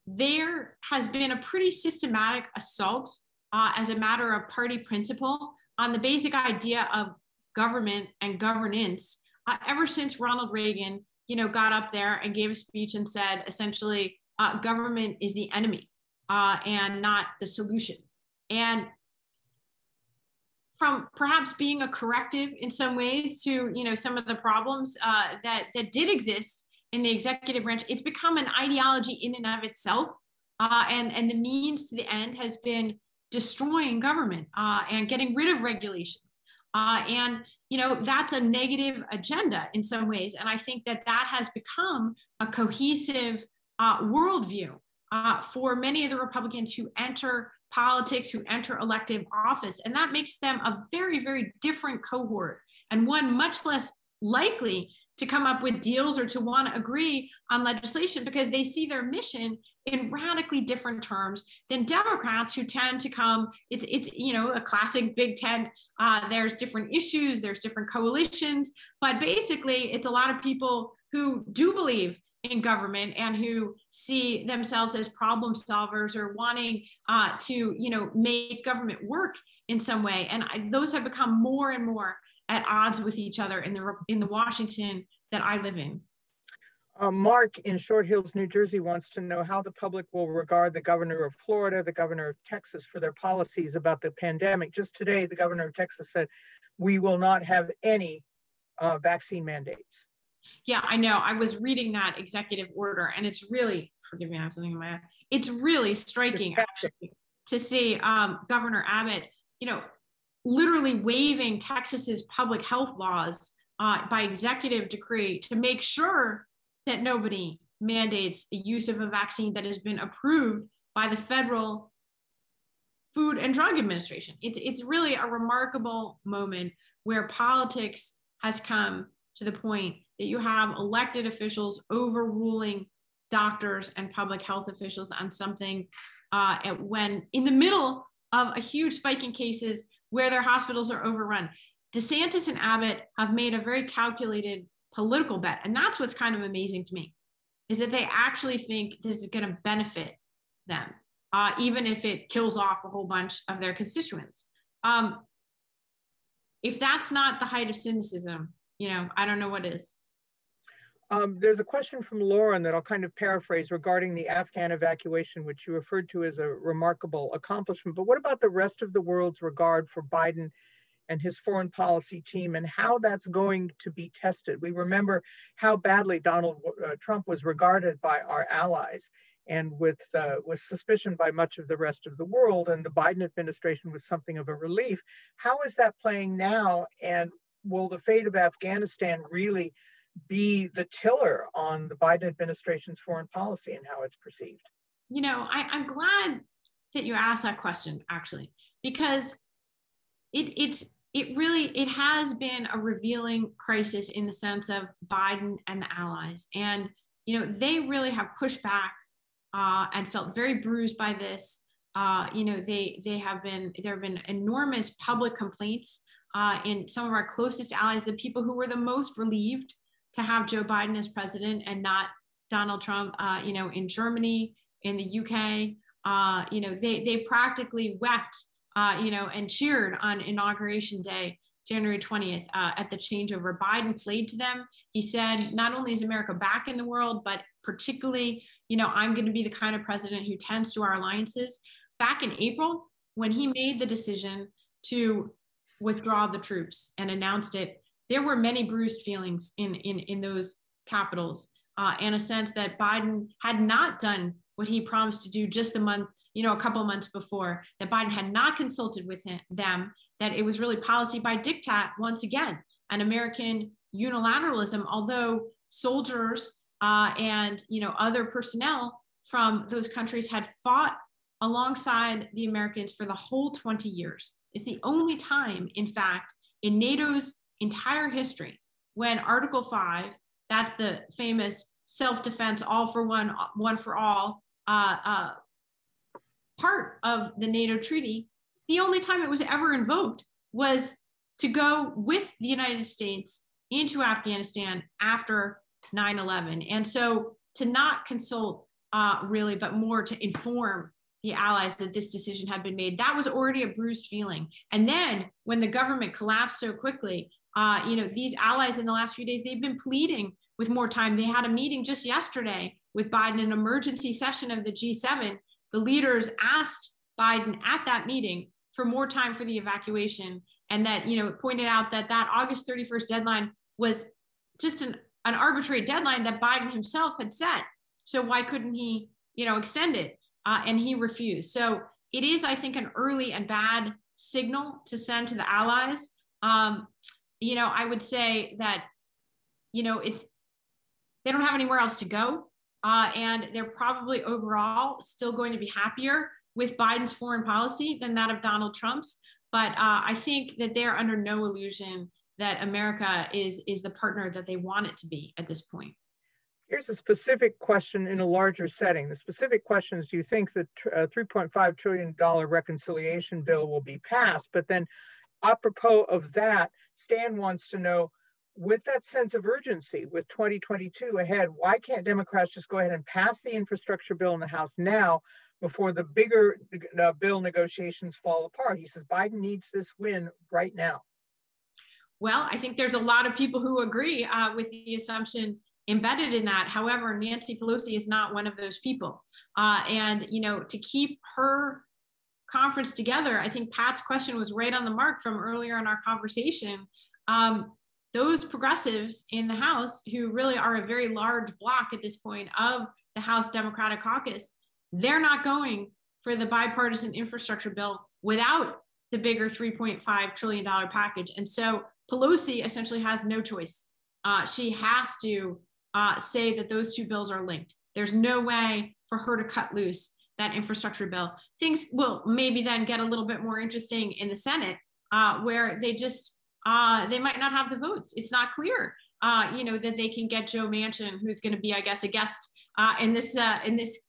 There has been a pretty systematic assault uh, as a matter of party principle on the basic idea of government and governance uh, ever since Ronald Reagan, you know, got up there and gave a speech and said essentially, uh, government is the enemy uh, and not the solution. And from perhaps being a corrective in some ways to you know some of the problems uh, that that did exist in the executive branch, it's become an ideology in and of itself. Uh, and, and the means to the end has been destroying government uh, and getting rid of regulations. Uh, and you know that's a negative agenda in some ways, and I think that that has become a cohesive uh, worldview uh, for many of the Republicans who enter politics, who enter elective office, and that makes them a very, very different cohort and one much less likely to come up with deals or to want to agree on legislation because they see their mission in radically different terms than Democrats who tend to come. It's it's you know a classic Big Ten. Uh, there's different issues, there's different coalitions, but basically it's a lot of people who do believe in government and who see themselves as problem solvers or wanting uh, to you know make government work in some way. And I, those have become more and more at odds with each other in the in the Washington that I live in. Uh, Mark in Short Hills, New Jersey wants to know how the public will regard the governor of Florida, the governor of Texas for their policies about the pandemic. Just today, the governor of Texas said, we will not have any uh, vaccine mandates. Yeah, I know. I was reading that executive order and it's really, forgive me, I have something in my eye. It's really striking to see um, Governor Abbott, you know, literally waiving Texas's public health laws uh, by executive decree to make sure that nobody mandates the use of a vaccine that has been approved by the federal Food and Drug Administration. It's, it's really a remarkable moment where politics has come to the point that you have elected officials overruling doctors and public health officials on something uh, when in the middle of a huge spike in cases where their hospitals are overrun. DeSantis and Abbott have made a very calculated political bet. And that's what's kind of amazing to me is that they actually think this is going to benefit them, uh, even if it kills off a whole bunch of their constituents. Um, if that's not the height of cynicism, you know, I don't know what is. Um, there's a question from Lauren that I'll kind of paraphrase regarding the Afghan evacuation, which you referred to as a remarkable accomplishment. But what about the rest of the world's regard for Biden and his foreign policy team and how that's going to be tested? We remember how badly Donald uh, Trump was regarded by our allies and with, uh, with suspicion by much of the rest of the world. And the Biden administration was something of a relief. How is that playing now? And will the fate of Afghanistan really? Be the tiller on the Biden administration's foreign policy and how it's perceived? You know, I, am glad that you asked that question actually, because it, it's it really it has been a revealing crisis in the sense of Biden and the allies, and you know they really have pushed back uh, and felt very bruised by this. Uh, you know they they have been there have been enormous public complaints uh, in some of our closest allies, the people who were the most relieved to have Joe Biden as president and not Donald Trump. Uh, you know, in Germany, in the UK, uh, you know, they they practically wept, uh, you know, and cheered on inauguration day, January 20th, uh, at the changeover. Biden played to them. He said, not only is America back in the world, but particularly, you know, I'm going to be the kind of president who tends to our alliances. Back in April, when he made the decision to withdraw the troops and announced it there were many bruised feelings in in in those capitals uh, and a sense that Biden had not done what he promised to do just a month, you know, a couple months before, that Biden had not consulted with him, them, that it was really policy by diktat once again, an American unilateralism, although soldiers uh, and, you know, other personnel from those countries had fought alongside the Americans for the whole 20 years. It's the only time, in fact, in NATO's entire history when Article 5, that's the famous self defense, all for one, one for all uh, uh, part of the NATO treaty, the only time it was ever invoked was to go with the United States into Afghanistan after 9 11. And so to not consult uh, really, but more to inform the allies that this decision had been made, that was already a bruised feeling. And then when the government collapsed so quickly, uh, you know, these allies in the last few days, they've been pleading with more time. They had a meeting just yesterday with Biden, an emergency session of the G7. The leaders asked Biden at that meeting for more time for the evacuation and that, you know, pointed out that that August 31st deadline was just an an arbitrary deadline that Biden himself had set. So why couldn't he, you know, extend it? Uh, and he refused. So it is, I think, an early and bad signal to send to the allies. Um, you know, I would say that, you know, it's they don't have anywhere else to go, uh, and they're probably overall still going to be happier with Biden's foreign policy than that of Donald Trump's. But uh, I think that they're under no illusion that America is is the partner that they want it to be at this point. Here's a specific question in a larger setting. The specific question is, do you think that uh, $3.5 trillion reconciliation bill will be passed? But then apropos of that, Stan wants to know, with that sense of urgency, with 2022 ahead, why can't Democrats just go ahead and pass the infrastructure bill in the House now before the bigger uh, bill negotiations fall apart? He says Biden needs this win right now. Well, I think there's a lot of people who agree uh, with the assumption embedded in that. However, Nancy Pelosi is not one of those people. Uh, and, you know, to keep her conference together, I think Patt's question was right on the mark from earlier in our conversation. Um, those progressives in the House, who really are a very large block at this point of the House Democratic Caucus, they're not going for the bipartisan infrastructure bill without the bigger $3.5 trillion package. And so Pelosi essentially has no choice. Uh, she has to uh, say that those two bills are linked. There's no way for her to cut loose that infrastructure bill. Things will maybe then get a little bit more interesting in the Senate, uh, where they just uh, they might not have the votes. It's not clear, uh, you know, that they can get Joe Manchin, who's going to be, I guess, a guest uh, in this uh, in this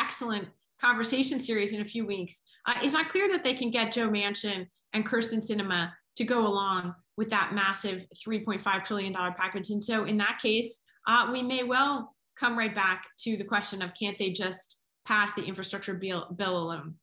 excellent conversation series in a few weeks. Uh, it's not clear that they can get Joe Manchin and Kyrsten Sinema to go along with that massive $3.5 trillion package. And so in that case, we may well come right back to the question of can't they just pass the infrastructure bill, bill alone?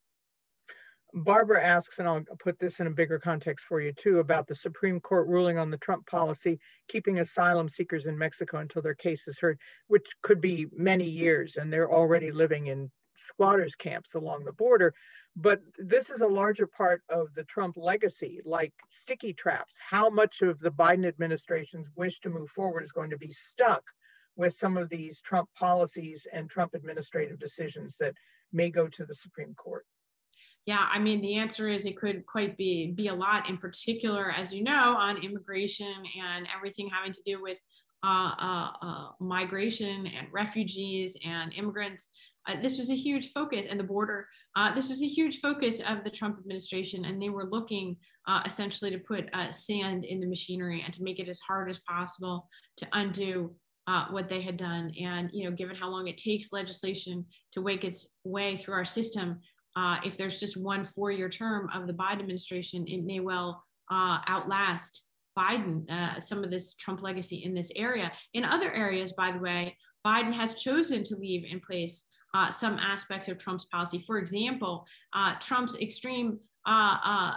Barbara asks, and I'll put this in a bigger context for you too, about the Supreme Court ruling on the Trump policy, keeping asylum seekers in Mexico until their case is heard, which could be many years, and they're already living in squatters camps along the border. But this is a larger part of the Trump legacy, like sticky traps. How much of the Biden administration's wish to move forward is going to be stuck with some of these Trump policies and Trump administrative decisions that may go to the Supreme Court? Yeah, I mean, the answer is it could quite be be a lot. In particular, as you know, on immigration and everything having to do with uh, uh, uh, migration and refugees and immigrants. Uh, this was a huge focus, and the border. Uh, this was a huge focus of the Trump administration, and they were looking uh, essentially to put sand in the machinery and to make it as hard as possible to undo uh, what they had done. And you know, given how long it takes legislation to wake its way through our system, uh, if there's just one four-year term of the Biden administration, it may well outlast Biden, uh, some of this Trump legacy in this area. In other areas, by the way, Biden has chosen to leave in place uh, some aspects of Trump's policy. For example, uh, Trump's extreme uh, uh,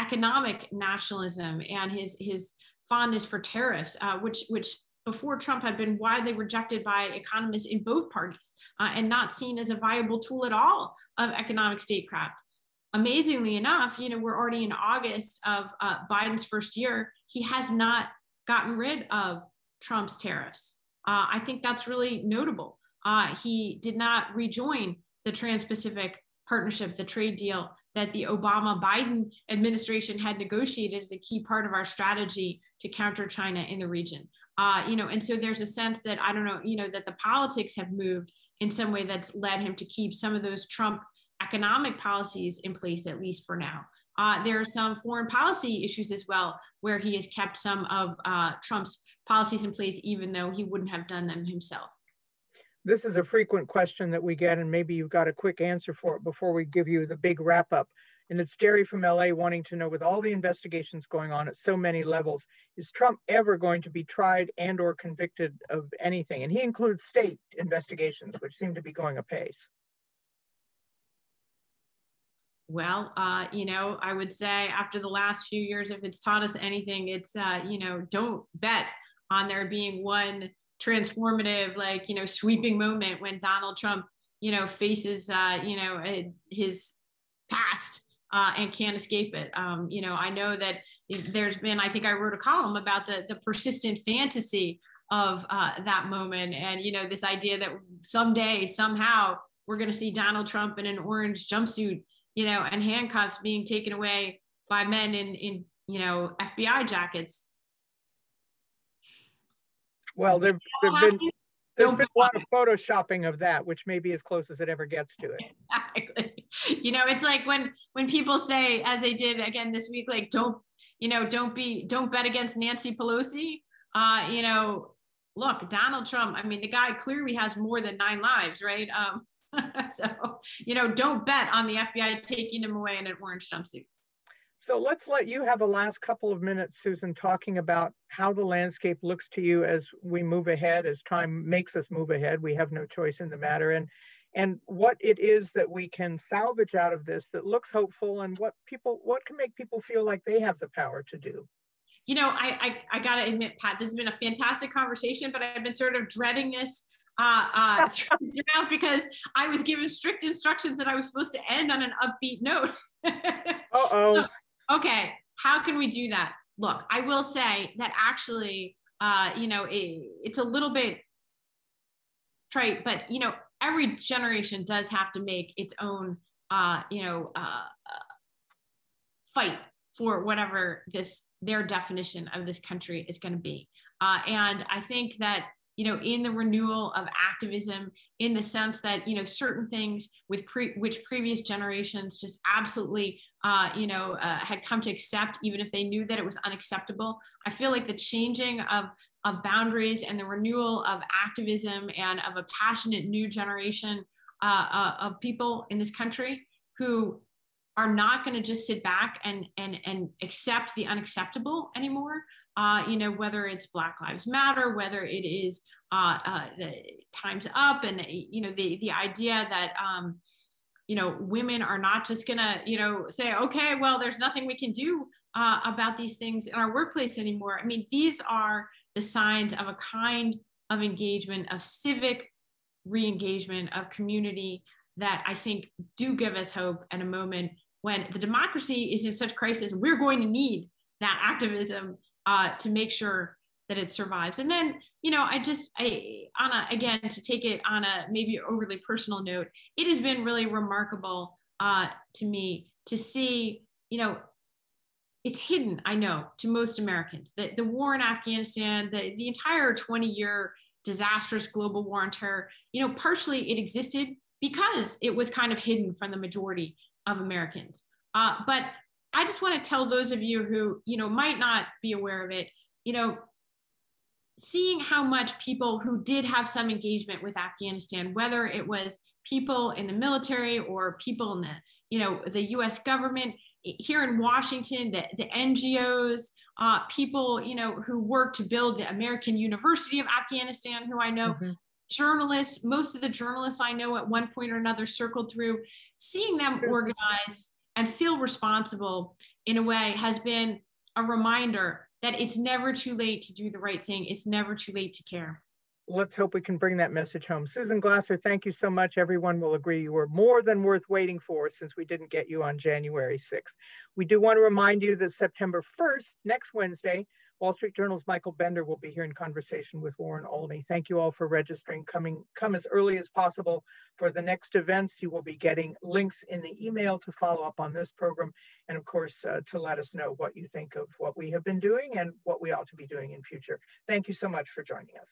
economic nationalism and his his fondness for tariffs, uh, which which before Trump had been widely rejected by economists in both parties uh, and not seen as a viable tool at all of economic statecraft. Amazingly enough, you know, we're already in August of Biden's first year. He has not gotten rid of Trump's tariffs. I think that's really notable. Uh, he did not rejoin the Trans Pacific Partnership, the trade deal that the Obama Biden administration had negotiated as a key part of our strategy to counter China in the region. Uh, you know, and so there's a sense that I don't know, you know, that the politics have moved in some way that's led him to keep some of those Trump economic policies in place, at least for now. Uh, there are some foreign policy issues as well, where he has kept some of uh, Trump's policies in place, even though he wouldn't have done them himself. This is a frequent question that we get, and maybe you've got a quick answer for it before we give you the big wrap up. And it's Jerry from LA wanting to know with all the investigations going on at so many levels, is Trump ever going to be tried and or convicted of anything? And he includes state investigations, which seem to be going apace. Well, uh, you know, I would say after the last few years, if it's taught us anything, it's, uh, you know, don't bet on there being one transformative, like, you know, sweeping moment when Donald Trump, you know, faces, uh, you know, his past uh, and can't escape it. Um, you know, I know that there's been, I think I wrote a column about the, the persistent fantasy of uh, that moment. And, you know, this idea that someday, somehow, we're going to see Donald Trump in an orange jumpsuit, you know, and handcuffs being taken away by men in, in you know, FBI jackets. Well, there, have been there's been a lot of photoshopping of that, which may be as close as it ever gets to it. Exactly. You know, it's like when when people say, as they did again this week, like don't you know, don't be don't bet against Nancy Pelosi. Uh, you know, look, Donald Trump. I mean, the guy clearly has more than nine lives, right? Um, so you know, don't bet on the FBI taking him away in an orange jumpsuit. So let's let you have a last couple of minutes, Susan, talking about how the landscape looks to you as we move ahead, as time makes us move ahead. We have no choice in the matter, and and what it is that we can salvage out of this that looks hopeful, and what people what can make people feel like they have the power to do. You know, I I, I gotta admit, Patt, this has been a fantastic conversation, but I've been sort of dreading this uh, uh, because I was given strict instructions that I was supposed to end on an upbeat note. uh oh okay, how can we do that? Look, I will say that actually, uh, you know, it, it's a little bit trite, but you know, every generation does have to make its own, uh, you know, uh, fight for whatever this their definition of this country is going to be. Uh, and I think that you know in the renewal of activism in the sense that you know certain things with pre- which previous generations just absolutely uh, you know uh, had come to accept even if they knew that it was unacceptable i feel like the changing of of boundaries and the renewal of activism and of a passionate new generation uh, uh of people in this country who are not going to just sit back and and and accept the unacceptable anymore uh, you know, whether it's Black Lives Matter, whether it is uh, uh, the Times Up, and you know, the the idea that um, you know women are not just gonna you know say, okay, well, there's nothing we can do uh, about these things in our workplace anymore. I mean, these are the signs of a kind of engagement, of civic re-engagement, of community that I think do give us hope at a moment when the democracy is in such crisis. We're going to need that activism uh, to make sure that it survives. And then, you know, I just, I, on a, again, to take it on a maybe overly personal note, it has been really remarkable uh, to me to see, you know, it's hidden, I know, to most Americans. that the war in Afghanistan, the, the entire 20 year disastrous global war on terror, you know, partially it existed because it was kind of hidden from the majority of Americans. Uh, but I just want to tell those of you who, you know, might not be aware of it, you know, seeing how much people who did have some engagement with Afghanistan, whether it was people in the military or people in the, you know, the US government here in Washington, the, the NGOs, uh, people, you know, who work to build the American University of Afghanistan, who I know, mm-hmm. journalists, most of the journalists I know at one point or another circled through, seeing them organize and feel responsible in a way has been a reminder that it's never too late to do the right thing. It's never too late to care. Let's hope we can bring that message home. Susan Glasser, thank you so much. Everyone will agree you were more than worth waiting for since we didn't get you on January 6th. We do want to remind you that September 1st, next Wednesday, Wall Street Journal's Michael Bender will be here in conversation with Warren Olney. Thank you all for registering. Coming, come as early as possible for the next events. You will be getting links in the email to follow up on this program, and of course uh, to let us know what you think of what we have been doing and what we ought to be doing in future. Thank you so much for joining us.